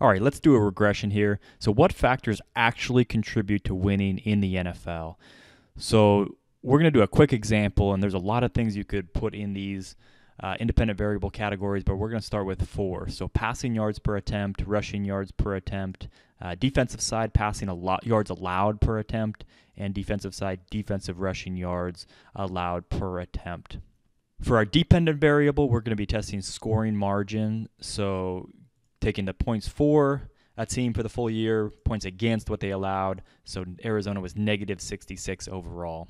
All right, let's do a regression here. So, what factors actually contribute to winning in the NFL? So, we're going to do a quick example, and there's a lot of things you could put in these uh, independent variable categories, but we're going to start with four. So, passing yards per attempt, rushing yards per attempt, uh, defensive side passing a lot yards allowed per attempt, and defensive side defensive rushing yards allowed per attempt. For our dependent variable, we're going to be testing scoring margin. So taking the points for a team for the full year, points against what they allowed. So Arizona was negative 66 overall.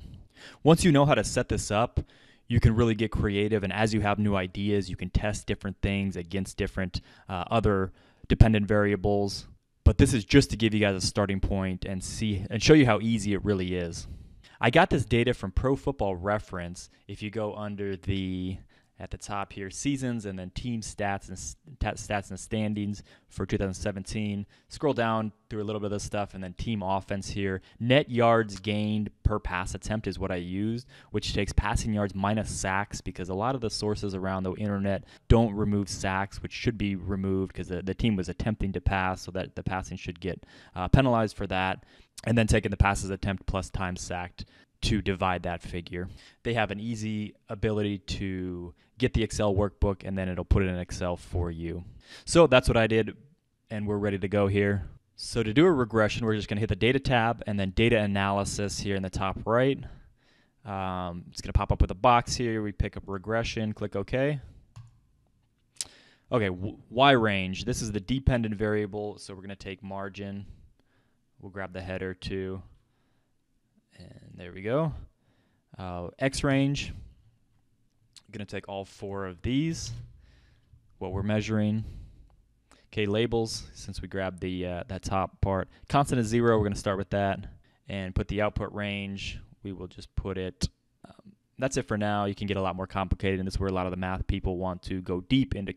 Once you know how to set this up, you can really get creative. And as you have new ideas, you can test different things against different uh, other dependent variables. But this is just to give you guys a starting point and see and show you how easy it really is. I got this data from Pro Football Reference. If you go under the at the top here seasons and then team stats and stats and standings for 2017 scroll down through a little bit of this stuff and then team offense here. Net yards gained per pass attempt is what i used which takes passing yards minus sacks because a lot of the sources around the internet don't remove sacks which should be removed because the, the team was attempting to pass so that the passing should get uh, penalized for that. And then taking the passes attempt plus time sacked to divide that figure. They have an easy ability to get the Excel workbook and then it'll put it in Excel for you. So that's what I did and we're ready to go here. So to do a regression, we're just going to hit the data tab and then data analysis here in the top right. Um, it's going to pop up with a box here. We pick up regression, click OK. Okay, Y range. This is the dependent variable, so we're going to take margin. We'll grab the header too. And there we go. Uh, X range. I'm going to take all four of these, what we're measuring. Okay, labels, since we grabbed the uh, that top part. Constant is zero, we're going to start with that. And put the output range, we will just put it, um, that's it for now. You can get a lot more complicated, and this is where a lot of the math people want to go deep into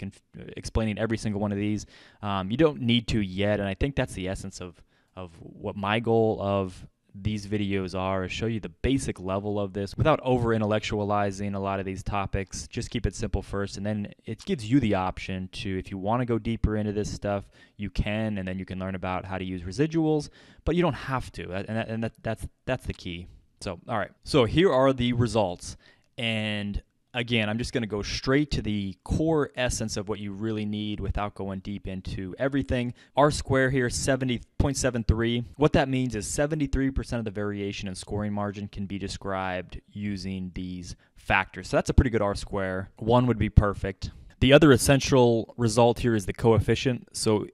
explaining every single one of these. Um, you don't need to yet, and I think that's the essence of, of what my goal of these videos are show you the basic level of this without over intellectualizing a lot of these topics. Just keep it simple first and then it gives you the option to if you want to go deeper into this stuff you can and then you can learn about how to use residuals but you don't have to and, that, and that, that's that's the key. So all right. So here are the results and again, I'm just going to go straight to the core essence of what you really need without going deep into everything. R square here, 70.73. What that means is 73% of the variation in scoring margin can be described using these factors. So that's a pretty good R square. One would be perfect. The other essential result here is the coefficient. So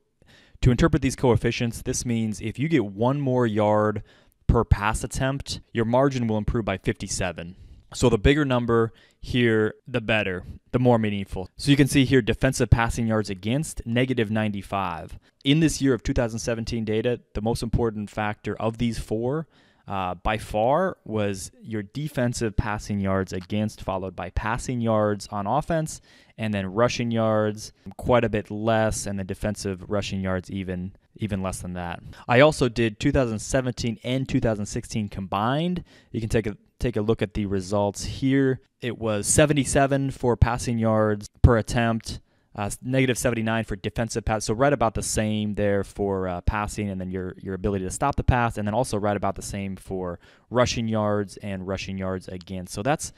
to interpret these coefficients, this means if you get one more yard per pass attempt, your margin will improve by 57. So the bigger number here, the better, the more meaningful. So you can see here defensive passing yards against, negative 95. In this year of 2017 data, the most important factor of these four uh, by far was your defensive passing yards against, followed by passing yards on offense, and then rushing yards quite a bit less, and the defensive rushing yards even even less than that. I also did 2017 and 2016 combined. You can take a take a look at the results here. It was 77 for passing yards per attempt, uh, negative 79 for defensive pass. So right about the same there for uh, passing, and then your your ability to stop the pass, and then also right about the same for rushing yards and rushing yards again. So that's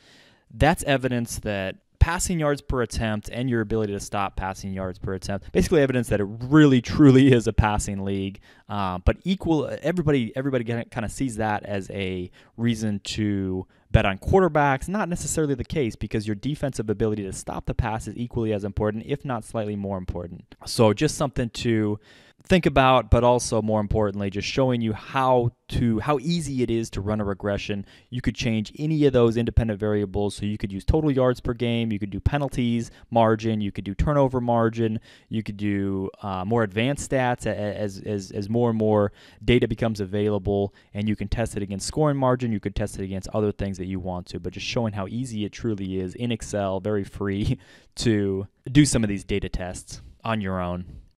that's evidence that passing yards per attempt and your ability to stop passing yards per attempt. Basically, evidence that it really truly is a passing league. Uh, but equal, everybody everybody kind of sees that as a reason to bet on quarterbacks. Not necessarily the case because your defensive ability to stop the pass is equally as important, if not slightly more important. So just something to think about, but also more importantly, just showing you how to how easy it is to run a regression. You could change any of those independent variables. So you could use total yards per game, you could do penalties margin, you could do turnover margin, you could do uh, more advanced stats as, as as more and more data becomes available, and you can test it against scoring margin. You could test it against other things that you want to, but just showing how easy it truly is in Excel, very free to do some of these data tests on your own.